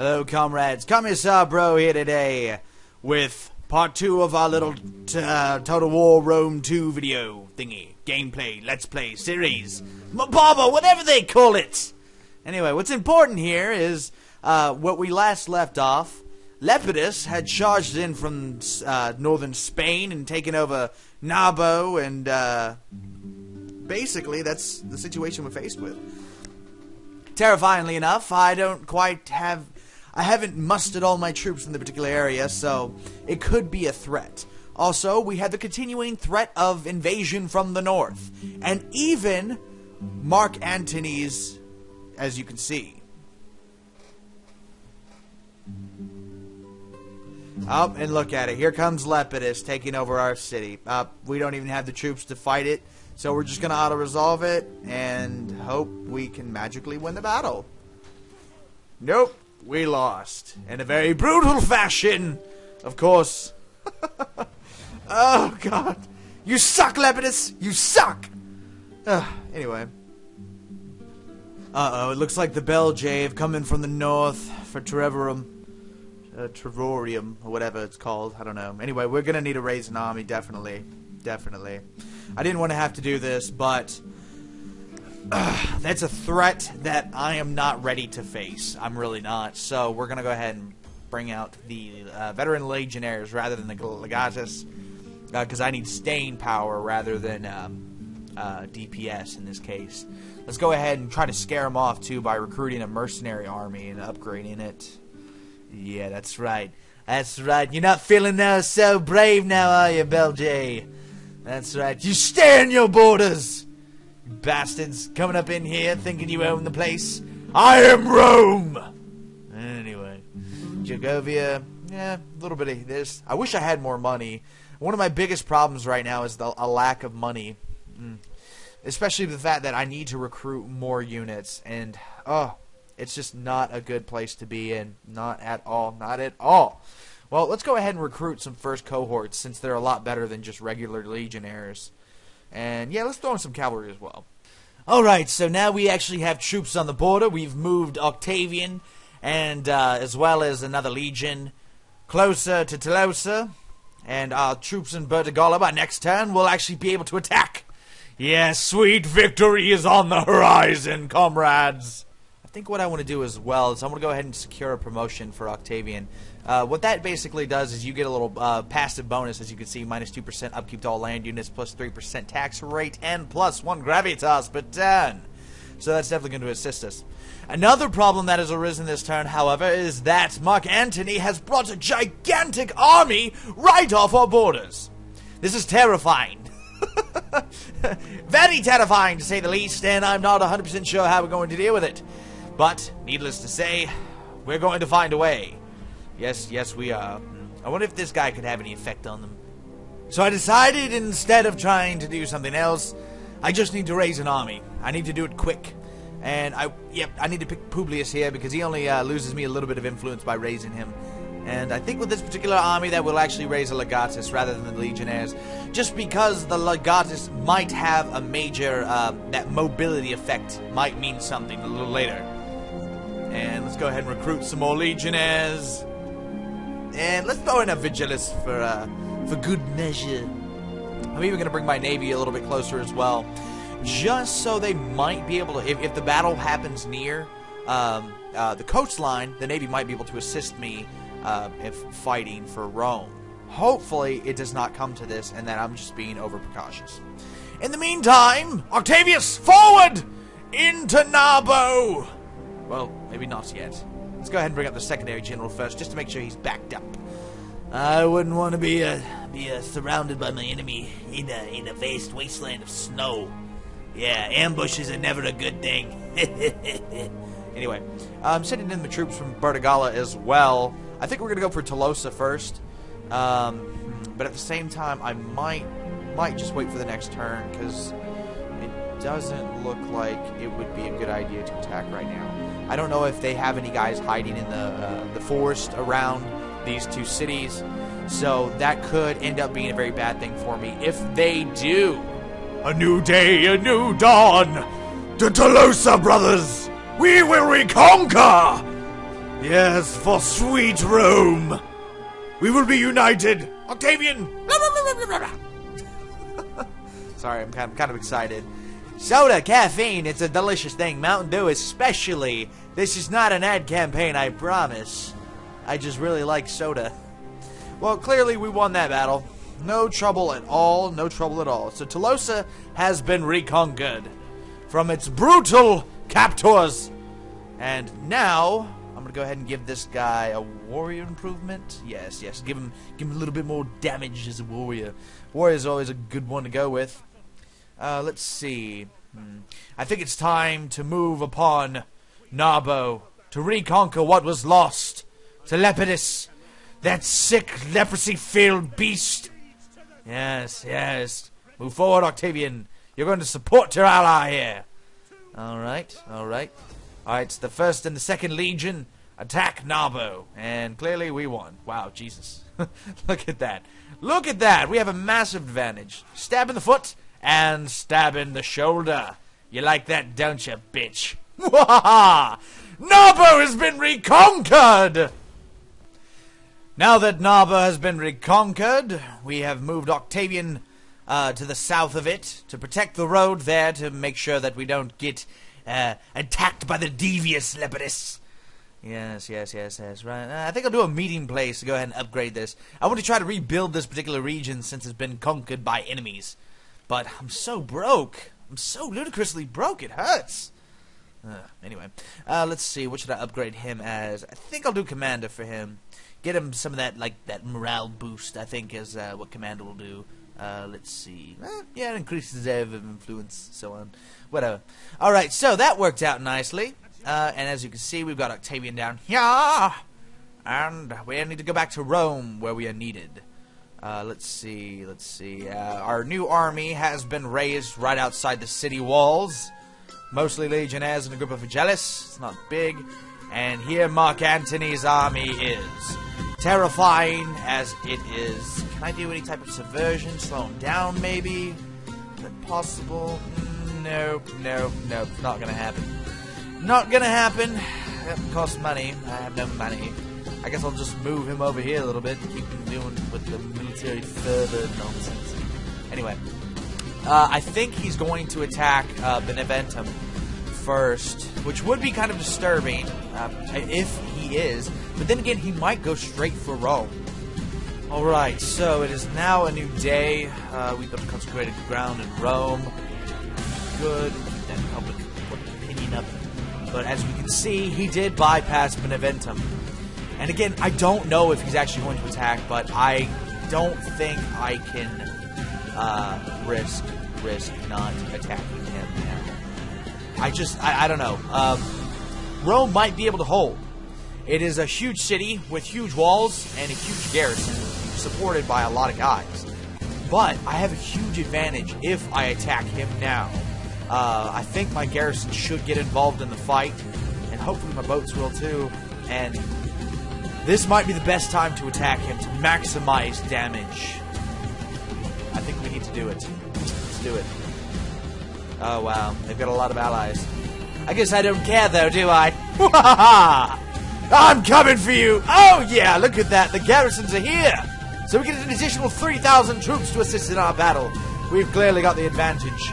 Hello, comrades. Commissar Bro here today with part two of our little uh, Total War Rome 2 video thingy. Gameplay, Let's Play, series, Mababa, whatever they call it. Anyway, what's important here is uh, what we last left off. Lepidus had charged in from uh, northern Spain and taken over Narbo, and uh, basically that's the situation we're faced with. Terrifyingly enough, I don't quite have. I haven't mustered all my troops in the particular area, so it could be a threat. Also, we had the continuing threat of invasion from the north, and even Mark Antony's, as you can see. Oh, and look at it. Here comes Lepidus taking over our city. Uh, we don't even have the troops to fight it, so we're just going to auto-resolve it and hope we can magically win the battle. Nope, we lost. In a very brutal fashion, of course. oh, God. You suck, Lepidus! You suck! Uh, anyway. Uh-oh, it looks like the Beljave coming from the north for Trevorum. Uh, Trevorium, or whatever it's called. I don't know. Anyway, we're gonna need to raise an army, definitely. Definitely. I didn't want to have to do this, but... Uh, that's a threat that I am not ready to face. I'm really not. So we're gonna go ahead and bring out the uh, veteran legionnaires rather than the legatus, because uh, I need staying power rather than um, uh, DPS in this case. Let's go ahead and try to scare them off too by recruiting a mercenary army and upgrading it. Yeah, that's right. That's right. You're not feeling now so brave now, are you, Belj? That's right. You stay in your borders! Bastards coming up in here thinking you own the place. I am Rome! Anyway. Jagovia, yeah, a little bit of this. I wish I had more money. One of my biggest problems right now is the, a lack of money. Mm. Especially the fact that I need to recruit more units. And, oh, it's just not a good place to be in. Not at all. Not at all. Well, let's go ahead and recruit some first cohorts since they're a lot better than just regular legionnaires. And yeah, let's throw in some cavalry as well. Alright, so now we actually have troops on the border. We've moved Octavian and uh, as well as another legion closer to Tolosa. And our troops in Burdigala by next turn will actually be able to attack. Yes, sweet victory is on the horizon, comrades. I think what I want to do as well is I'm going to go ahead and secure a promotion for Octavian. Uh, what that basically does is you get a little uh, passive bonus, as you can see, minus 2% upkeep to all land units, plus 3% tax rate, and plus 1 gravitas per turn. So that's definitely going to assist us. Another problem that has arisen this turn, however, is that Mark Antony has brought a gigantic army right off our borders. This is terrifying. Very terrifying, to say the least, and I'm not 100% sure how we're going to deal with it. But, needless to say, we're going to find a way. Yes, yes, we are. I wonder if this guy could have any effect on them. So I decided instead of trying to do something else, I just need to raise an army. I need to do it quick. And I, yep, I need to pick Publius here because he only uh, loses me a little bit of influence by raising him. And I think with this particular army that will actually raise a legatus rather than the legionnaires, just because the legatus might have a major, uh, that mobility effect might mean something a little later. And let's go ahead and recruit some more legionnaires. And let's throw in a Vigiles for uh, for good measure. I'm even going to bring my navy a little bit closer as well, just so they might be able to. If, if the battle happens near um, uh, the coastline, the navy might be able to assist me uh, if fighting for Rome. Hopefully, it does not come to this, and that I'm just being over precautious. In the meantime, Octavius, forward into Narbo. Well, maybe not yet. Let's go ahead and bring up the secondary general first, just to make sure he's backed up. I wouldn't want to be uh, be uh, surrounded by my enemy in a in a vast wasteland of snow. Yeah, ambushes are never a good thing. anyway, I'm sending in the troops from Burdigala as well. I think we're gonna go for Tolosa first, um, but at the same time, I might might just wait for the next turn because it doesn't look like it would be a good idea to attack right now. I don't know if they have any guys hiding in the uh, the forest around these two cities, so that could end up being a very bad thing for me if they do. A new day, a new dawn. To Tolosa, brothers, we will reconquer. Yes, for sweet Rome. We will be united. Octavian. Sorry, I'm kind of, kind of excited. Soda, caffeine, it's a delicious thing. Mountain Dew, especially. This is not an ad campaign, I promise. I just really like soda. Well, clearly we won that battle. No trouble at all, no trouble at all. So Tolosa has been reconquered from its brutal captors. And now, I'm gonna go ahead and give this guy a warrior improvement. Yes, yes, give him give him a little bit more damage as a warrior. Warrior is always a good one to go with. Uh, let's see. Hmm. I think it's time to move upon Narbo to reconquer what was lost. To Lepidus, that sick leprosy-filled beast. Yes, yes. Move forward, Octavian. You're going to support your ally here. All right, all right. All right, the first and the second legion attack Narbo, and clearly we won. Wow, Jesus. Look at that. Look at that. We have a massive advantage. Stab in the foot and stab in the shoulder. You like that, don't you, bitch? Narbo has been reconquered! Now that Narbo has been reconquered, we have moved Octavian uh, to the south of it to protect the road there to make sure that we don't get uh, attacked by the devious Lepidus. Yes, yes, yes, yes. Right. Uh, I think I'll do a meeting place to go ahead and upgrade this. I want to try to rebuild this particular region since it's been conquered by enemies. But I'm so broke. I'm so ludicrously broke. It hurts. Uh, anyway, uh, let's see. What should I upgrade him as? I think I'll do commander for him. Get him some of that like that morale boost. I think is uh, what commander will do. Uh, let's see. Eh, yeah, it increases of influence, so on. Whatever. All right, so that worked out nicely. Uh, and as you can see, we've got Octavian down here, and we need to go back to Rome where we are needed. Uh, let's see, let's see. Uh, our new army has been raised right outside the city walls. Mostly legionnaires and a group of Vigiles. It's not big. And here Mark Antony's army is. Terrifying as it is. Can I do any type of subversion? Slow him down, maybe? Is that possible? Mm, nope, nope, nope. Not gonna happen. Not gonna happen. That costs money. I have no money. I guess I'll just move him over here a little bit and keep him doing with the military further nonsense. Anyway, uh, I think he's going to attack uh, Beneventum first, which would be kind of disturbing uh, if he is. But then again, he might go straight for Rome. Alright, so it is now a new day. Uh, we've got consecrated ground in Rome. Good. That public, public opinion up. But as we can see, he did bypass Beneventum. And again, I don't know if he's actually going to attack, but I don't think I can uh, risk risk not attacking him now. I just I, I don't know. Um, Rome might be able to hold. It is a huge city with huge walls and a huge garrison, supported by a lot of guys. But I have a huge advantage if I attack him now. Uh, I think my garrison should get involved in the fight, and hopefully my boats will too. And this might be the best time to attack him to maximize damage. I think we need to do it. Let's do it. Oh, wow. They've got a lot of allies. I guess I don't care, though, do I? I'm coming for you! Oh, yeah, look at that. The garrisons are here! So we get an additional 3,000 troops to assist in our battle. We've clearly got the advantage.